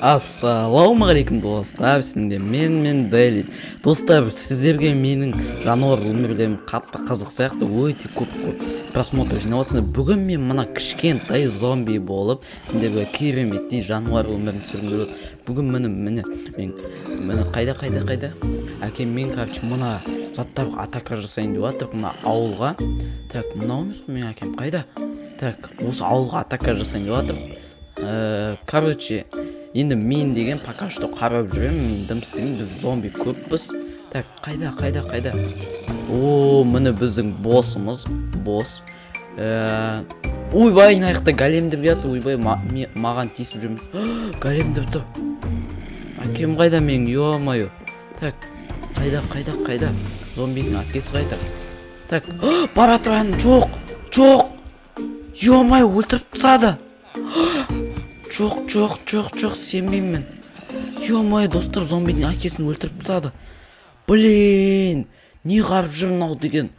ассалаумағалейкум достар. Сендер мен мен дели. Достар сіздерге менің жануар өмірлерім қатты қызық сияқты өте көп көп просмотр жинап жатсыңдар бүгін мен мына кішкентай зомби болып сендерге кереметтей жануар өмірін келіп бүгін міне міне мен міне қайда қайда қайда? Әкем мен короче мына заттарға атака жасайын деп жатыр. Мына ауылға. Так мынау емес қой менің әкем. Қайда? Так осы ауылға атака жасайын деп жатыр. Э, короче енді мен деген пока что қарап жүремін мен дым істемеймін біз зомби көппіз. Так қайда қайда қайда? О міне біздің боссымыз босс. Ә, ойбай мына жақта големдер жатыр ойбай маған тиісіп жүрме големдер тұр. Әкем қайда менің е мое так қайда қайда қайда? Зомбидің әкесі қайда? Так бара жатырмын жоқ жоқ. Е мое өлтіріп тастады. Жоқ жоқ жоқ жоқ сенбеймін мое достар зомбидің әкесін өлтіріп тастады. Блин не қарап жүр мынау деген.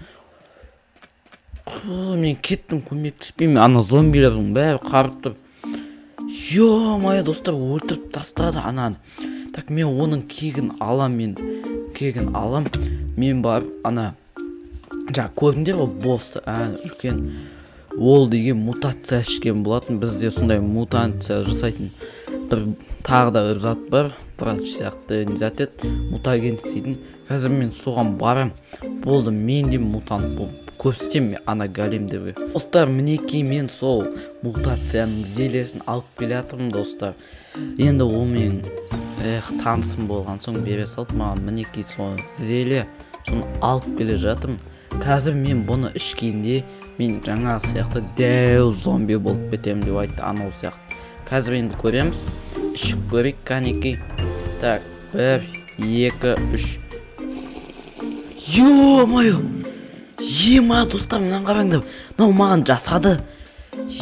Фу, мен кеттім көмектеспеймін. Ана зомбилердің бәрі қарап тұр. Е достар өлтіріп тастады ананы. Так мен оның кегін алам мен кегін алам. Мен барып ана жаңа көрдіңдер ғой боссты ә үлкен. Ол деген мутация ішкен болатын. Бізде сондай мутация жасайтын бір тағы да бір зат бар. Врач сияқты зат еді? Мутагент дейтін. Қазір мен соған барам болды мен де мутант болып көрсетемін ана големдерге достар мінекей мен сол мутацияның зелесін алып келе жатырмын достар. Енді ол эх танысым болған соң бере салды маған мінекей сол зеле соны алып келе жатырмын. Қазір мен бұны ішкенде мен жаңағы сияқты дәу зомби болып кетемін деп айтты анау сияқты. Қазір енді көреміз. Ішіп көрейік кәнекей. Так бір екі үш. Е мое ема достар мынаны қараңдар. Мынау маған жасады.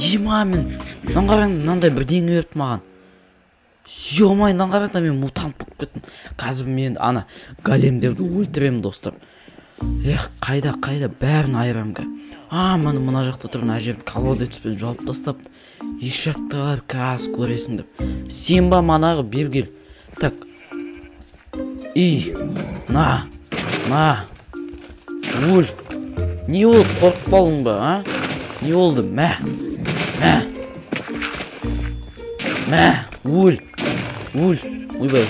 Ема мен мынаны қараңдар мынандай бірдеңе беріпті маған. Е мое мынаны қараңдар мен мутант болып кеттім. Қазір мен ана големдерді өлтіремін достар. Эх қайда қайда? Бәрін қазір а міне мына жақта тұр мына жерді колодецпен жауып тастапты ешактар қазір көресіңдер сен ба манағы бергел так. И на на. Өл не болды қорқып қалдың ба а? Не болды? Мә мә. Мә өл өл ойбай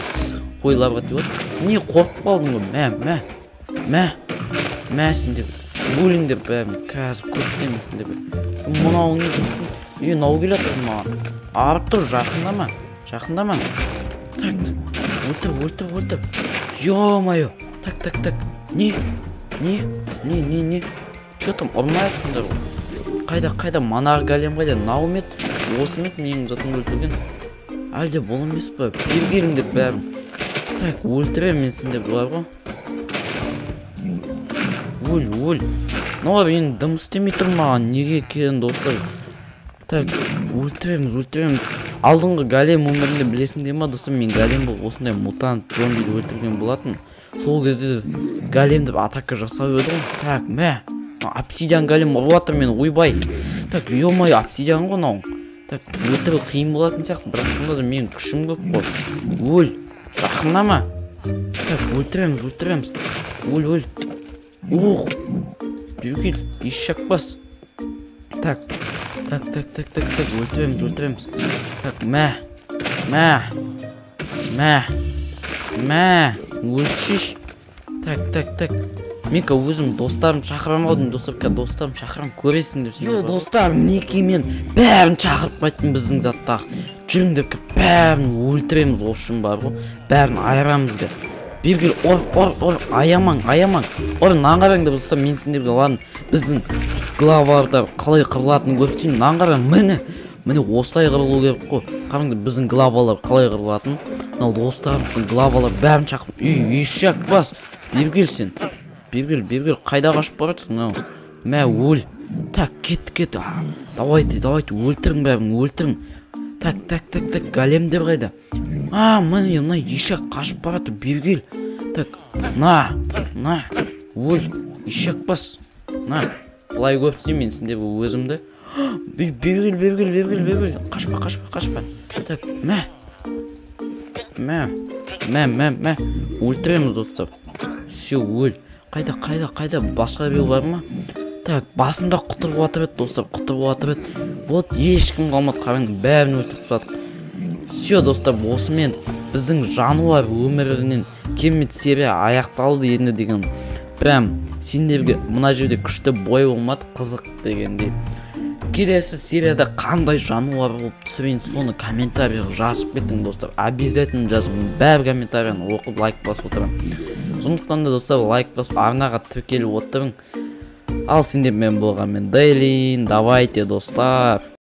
қойларға тиіп не қорқып қалдың ғой мә мә мә. Мә сендер өліңдер бәрін қазір көрсетемін сендерге мынау не дейсің? Е мынау келе жатыр маған? Арып тұр жақындама жақындама так өлтір өлтір өлтір е мое так так так. Не? Не? Не не не? Че там ұрмай жатсыңдар қайда қайда? Манағы голем қайда? Мынау ма еді осы ма еді менің затымды өлтірген. Әлде бұл емес па бер келіңдер бәрін. Так өлтіремін мен сендерді бар ғой. Өл өл мыналар енді дым істемей тұр маған неге екенін достар так өлтіреміз өлтіреміз алдыңғы голем өмірінде білесіңдер ма достар мен голем болып осындай мутант зомбиді өлтірген болатын сол кезде големді атака жасап еді ғой так мә обсидиан голем ұрып мені ойбай так е мое обсидиан ғой мынау так өлтіру қиын болатын сияқты бірақ сонда да менің күшім көп қой өл жақындама так өлтіреміз өлтіреміз өл өл ух! Беукел бас так так так так так так өлтіреміз өлтіреміз так мә мә мә мә өлшеш так так так. Мен қазір өзім достарым шақырамын деймін достар қазір достарым шақырамын көресіңдер сендер достар мінекей мен бәрін шақырып қайттым біздің заттағы. Жүріңдер бәрін өлтіреміз осы үшін бар ғой бәрін айырамыз қазір бергел ор ор ор аямаң аямаң. Ор қараңдар достар мен сендерге ладно біздің главаларда қалай қырылатынын көрсетейін. Мынаны қараң міне міне осылай қырылу керек қой. Қараңдар біздің главалар қалай қырылатынын мынау достарымыздың главалар бәрін шақырып үй ешек бас бергел сен бергел бергел қайда қашып бара жатрсың мынау? Мә өл так кет кет давайте давайте өлтірің бәрін өлтірің так так так так големдер қайда? А міне мына ешек қашып бара жатыр так на на өл ешек бас. На былай көрсетейін мен сендерге өзімді. Бергел бергел бергел бергел. Қашпа қашпа қашпа. Так мә. Мә мә мә мә. Өлтіреміз достар. Все өл. Қайда қайда қайда? Басқа біреу бар ма? Так басында құтырып жатыр еді достар құтырып жатыр еді. Вот ешкім қалмады қараңдар бәрін өлтіріп тастадық. Все достар осымен біздің жануар өмірінен керемет серия аяқталды енді деген. Прям сендерге мына жерде күшті бой болмады қызық дегендей келесі серияда қандай жануар болып түсірейін соны комментарийға жазып кетің достар. Обязательно жазыңыз бәрі комментарийін оқып лайк басып отырамын. Сондықтан да достар лайк басып арнаға тіркеліп отырың. Ал сендермен болған мен дейлин давайте достар.